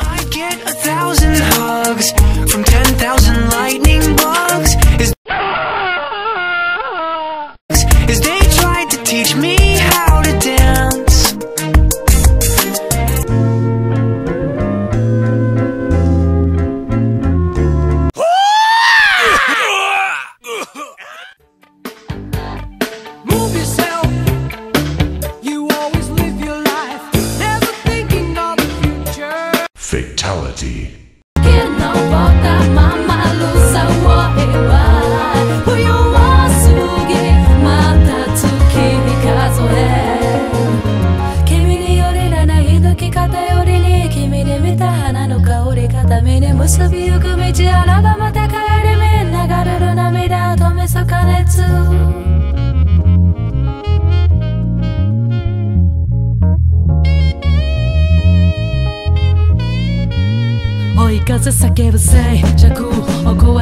I get a thousand hugs Fatality. m h a r k a o u 風叫ぶせい弱を